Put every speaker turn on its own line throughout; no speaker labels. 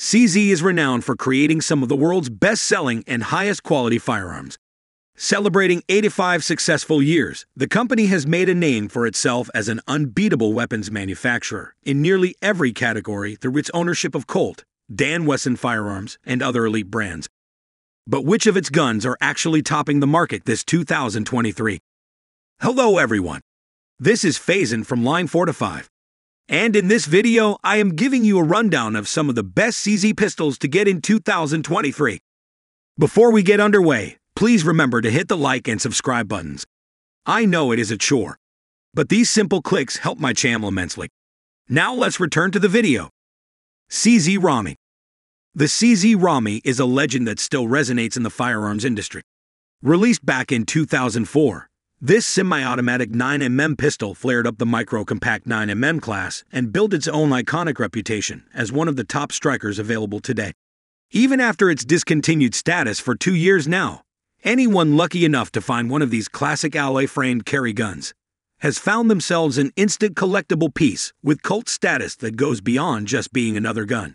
CZ is renowned for creating some of the world's best selling and highest quality firearms. Celebrating 85 successful years, the company has made a name for itself as an unbeatable weapons manufacturer in nearly every category through its ownership of Colt, Dan Wesson Firearms, and other elite brands. But which of its guns are actually topping the market this 2023? Hello, everyone. This is Faison from Line45. And in this video, I am giving you a rundown of some of the best CZ pistols to get in 2023. Before we get underway, please remember to hit the like and subscribe buttons. I know it is a chore, but these simple clicks help my channel immensely. Now let's return to the video. CZ Rami. The CZ Rami is a legend that still resonates in the firearms industry. Released back in 2004, this semi-automatic 9mm pistol flared up the micro-compact 9mm class and built its own iconic reputation as one of the top strikers available today. Even after its discontinued status for two years now, Anyone lucky enough to find one of these classic alloy framed carry guns has found themselves an instant collectible piece with cult status that goes beyond just being another gun.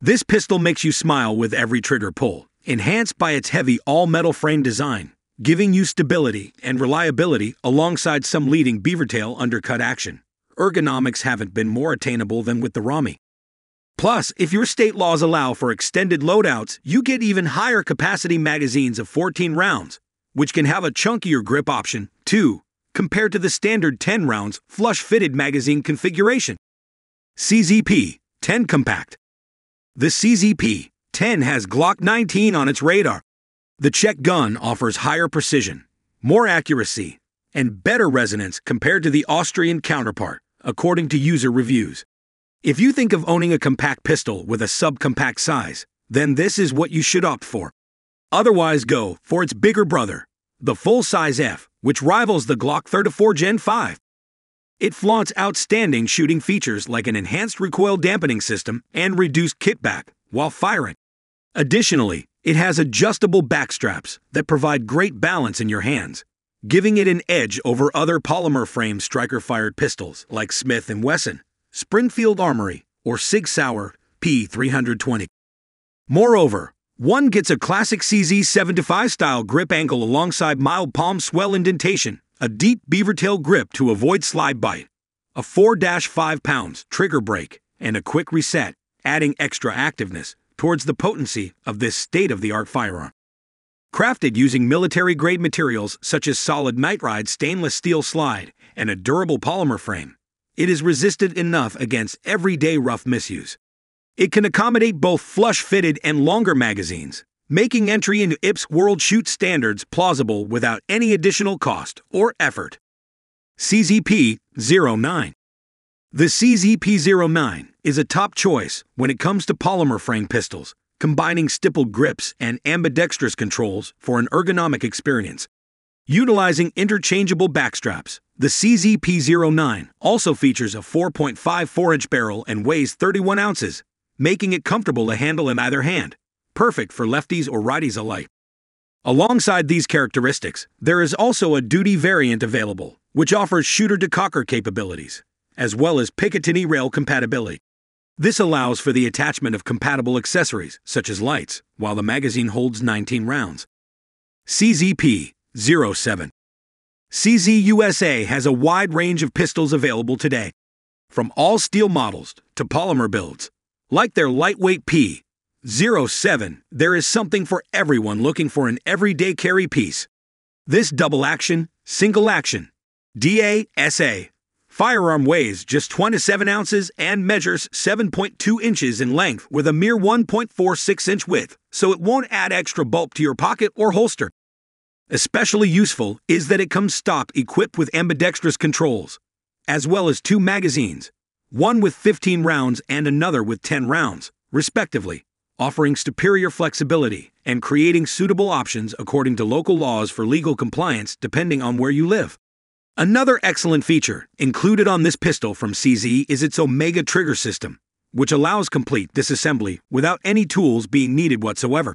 This pistol makes you smile with every trigger pull, enhanced by its heavy all metal frame design, giving you stability and reliability alongside some leading beavertail undercut action. Ergonomics haven't been more attainable than with the Rami. Plus, if your state laws allow for extended loadouts, you get even higher capacity magazines of 14 rounds, which can have a chunkier grip option, too, compared to the standard 10 rounds flush fitted magazine configuration. CZ P-10 Compact The CZ P-10 has Glock 19 on its radar. The Czech gun offers higher precision, more accuracy, and better resonance compared to the Austrian counterpart, according to user reviews. If you think of owning a compact pistol with a subcompact size, then this is what you should opt for. Otherwise, go for its bigger brother, the full size F, which rivals the Glock 34 Gen 5. It flaunts outstanding shooting features like an enhanced recoil dampening system and reduced kickback while firing. Additionally, it has adjustable backstraps that provide great balance in your hands, giving it an edge over other polymer frame striker fired pistols like Smith & Wesson. Springfield Armory, or Sig Sauer P320. Moreover, one gets a classic CZ 75 style grip angle alongside mild palm swell indentation, a deep beaver tail grip to avoid slide bite, a 4 5 pounds trigger break, and a quick reset, adding extra activeness towards the potency of this state of the art firearm. Crafted using military grade materials such as solid nitride stainless steel slide and a durable polymer frame, it is resistant enough against everyday rough misuse. It can accommodate both flush fitted and longer magazines, making entry into IPSC World Shoot standards plausible without any additional cost or effort. CZ P-09 The CZ P-09 is a top choice when it comes to polymer frame pistols, combining stippled grips and ambidextrous controls for an ergonomic experience. Utilizing interchangeable backstraps, the CZ P-09 also features a 4.54 inch barrel and weighs 31 ounces, making it comfortable to handle in either hand, perfect for lefties or righties alike. Alongside these characteristics, there is also a duty variant available, which offers shooter to cocker capabilities, as well as Picatinny rail compatibility. This allows for the attachment of compatible accessories, such as lights, while the magazine holds 19 rounds. CZ P-07 CZ USA has a wide range of pistols available today, from all steel models to polymer builds. Like their lightweight P 07, there is something for everyone looking for an everyday carry piece. This double action, single action, DASA firearm weighs just 27 ounces and measures 7.2 inches in length with a mere 1.46 inch width, so it won't add extra bulk to your pocket or holster. Especially useful is that it comes stock equipped with ambidextrous controls, as well as two magazines, one with 15 rounds and another with 10 rounds, respectively, offering superior flexibility and creating suitable options according to local laws for legal compliance depending on where you live. Another excellent feature included on this pistol from CZ is its Omega trigger system, which allows complete disassembly without any tools being needed whatsoever.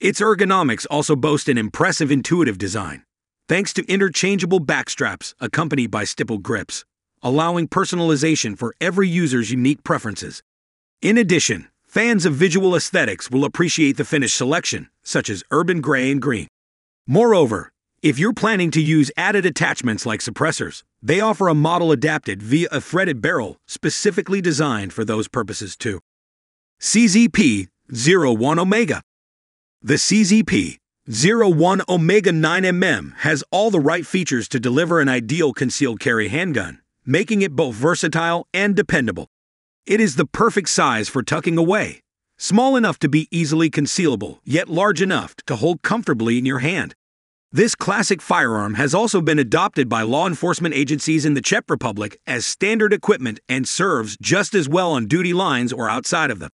Its ergonomics also boast an impressive intuitive design, thanks to interchangeable backstraps accompanied by stippled grips, allowing personalization for every user's unique preferences. In addition, Fans of visual aesthetics will appreciate the finish selection, such as urban gray and green. Moreover, if you're planning to use added attachments like suppressors, they offer a model adapted via a threaded barrel specifically designed for those purposes too. CZ P-01 Omega. The CZ P-01 Omega 9mm has all the right features to deliver an ideal concealed carry handgun, making it both versatile and dependable. It is the perfect size for tucking away, small enough to be easily concealable, yet large enough to hold comfortably in your hand. This classic firearm has also been adopted by law enforcement agencies in the Czech Republic as standard equipment and serves just as well on duty lines or outside of them.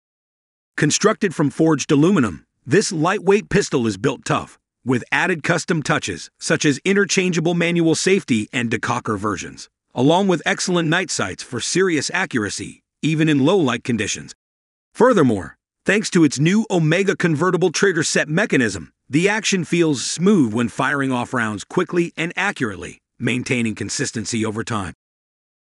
Constructed from forged aluminum, this lightweight pistol is built tough, with added custom touches such as interchangeable manual safety and decocker versions, along with excellent night sights for serious accuracy, even in low light conditions. Furthermore, thanks to its new Omega convertible trigger set mechanism, the action feels smooth when firing off rounds quickly and accurately, maintaining consistency over time.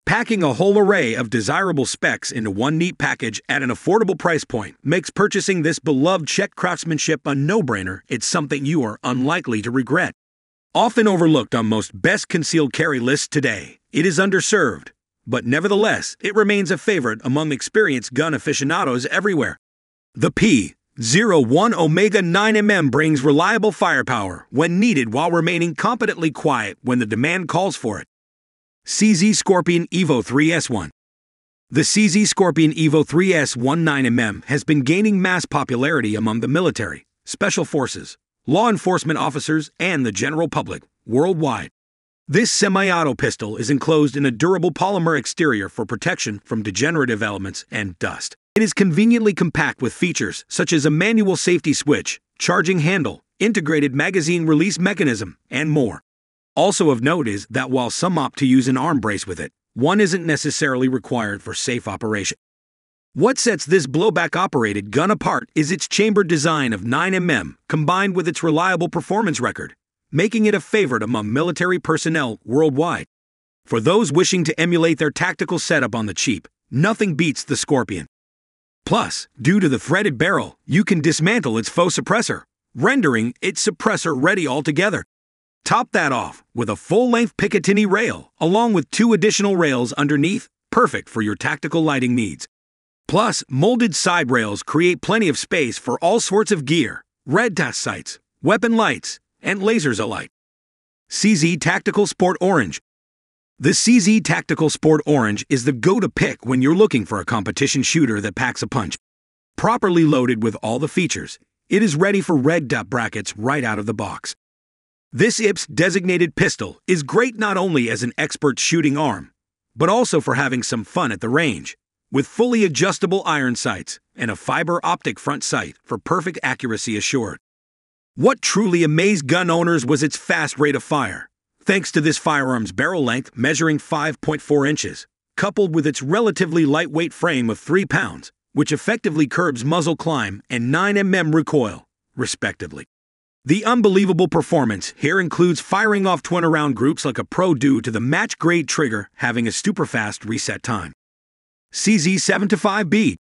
Packing a whole array of desirable specs into one neat package at an affordable price point makes purchasing this beloved Czech craftsmanship a no brainer. It's something you are unlikely to regret. Often overlooked on most best concealed carry lists today, it is underserved, but nevertheless, it remains a favorite among experienced gun aficionados everywhere. The P 01 Omega 9mm brings reliable firepower when needed while remaining competently quiet when the demand calls for it. CZ Scorpion Evo 3S1. The CZ Scorpion Evo 3S 19mm has been gaining mass popularity among the military, special forces, law enforcement officers, and the general public worldwide. This semi auto pistol is enclosed in a durable polymer exterior for protection from degenerative elements and dust. It is conveniently compact with features such as a manual safety switch, charging handle, integrated magazine release mechanism, and more. Also of note is that while some opt to use an arm brace with it, one isn't necessarily required for safe operation. What sets this blowback operated gun apart is its chambered design of 9mm combined with its reliable performance record, making it a favorite among military personnel worldwide. For those wishing to emulate their tactical setup on the cheap, nothing beats the Scorpion. Plus, due to the threaded barrel, you can dismantle its faux suppressor, rendering it suppressor ready altogether. Top that off with a full length Picatinny rail, along with two additional rails underneath, perfect for your tactical lighting needs. Plus, molded side rails create plenty of space for all sorts of gear, red dot sights, weapon lights, and lasers alike. CZ Tactical Sport Orange. The CZ Tactical Sport Orange is the go to pick when you're looking for a competition shooter that packs a punch. Properly loaded with all the features, it is ready for red dot brackets right out of the box. This IPSC designated pistol is great not only as an expert shooting arm, but also for having some fun at the range, with fully adjustable iron sights and a fiber optic front sight for perfect accuracy assured. What truly amazed gun owners was its fast rate of fire, thanks to this firearm's barrel length measuring 5.4 inches, coupled with its relatively lightweight frame of 3 pounds, which effectively curbs muzzle climb and 9 mm recoil, respectively. The unbelievable performance here includes firing off twin around groups like a pro due to the match grade trigger having a super fast reset time. CZ75B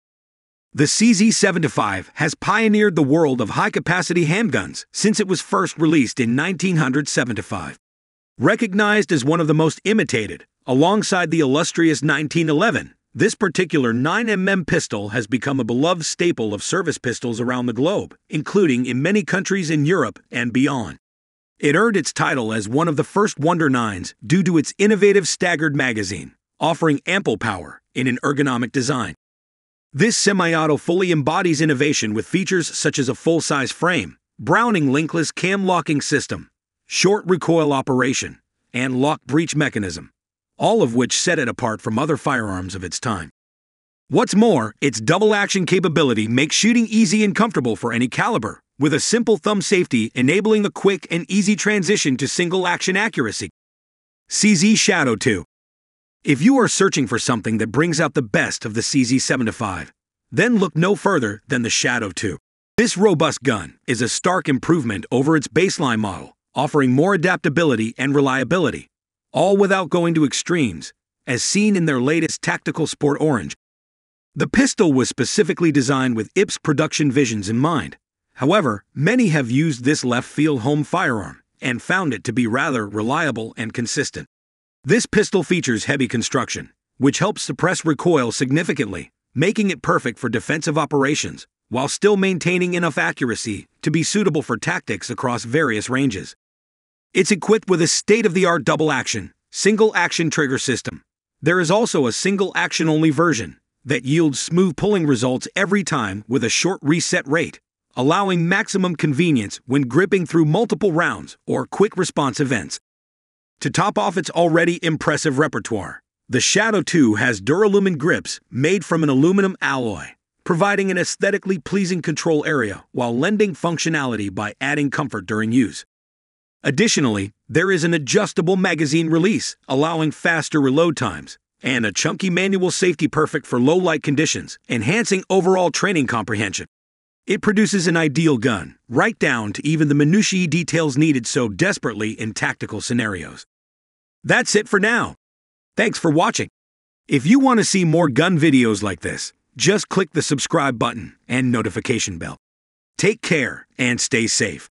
The CZ75 has pioneered the world of high capacity handguns since it was first released in 1975. Recognized as one of the most imitated, alongside the illustrious 1911, this particular 9mm pistol has become a beloved staple of service pistols around the globe, including in many countries in Europe and beyond. It earned its title as one of the first Wonder Nines due to its innovative staggered magazine, offering ample power in an ergonomic design. This semi auto fully embodies innovation with features such as a full size frame, Browning linkless cam locking system, short recoil operation, and lock breech mechanism all of which set it apart from other firearms of its time. What's more, its double action capability makes shooting easy and comfortable for any caliber, with a simple thumb safety enabling a quick and easy transition to single action accuracy. CZ Shadow 2. If you are searching for something that brings out the best of the CZ75, then look no further than the Shadow 2. This robust gun is a stark improvement over its baseline model, offering more adaptability and reliability all without going to extremes, as seen in their latest Tactical Sport Orange. The pistol was specifically designed with IPSC production visions in mind. However, many have used this left field home firearm and found it to be rather reliable and consistent. This pistol features heavy construction, which helps suppress recoil significantly, making it perfect for defensive operations while still maintaining enough accuracy to be suitable for tactics across various ranges. It's equipped with a state of the art double action, single action trigger system. There is also a single action only version that yields smooth pulling results every time with a short reset rate, allowing maximum convenience when gripping through multiple rounds or quick response events. To top off its already impressive repertoire, the Shadow 2 has Duralumin grips made from an aluminum alloy providing an aesthetically pleasing control area while lending functionality by adding comfort during use. Additionally, there is an adjustable magazine release, allowing faster reload times, and a chunky manual safety perfect for low light conditions, enhancing overall training comprehension. It produces an ideal gun, right down to even the minutiae details needed so desperately in tactical scenarios. That's it for now. Thanks for watching. If you want to see more gun videos like this, just click the subscribe button and notification bell. Take care and stay safe.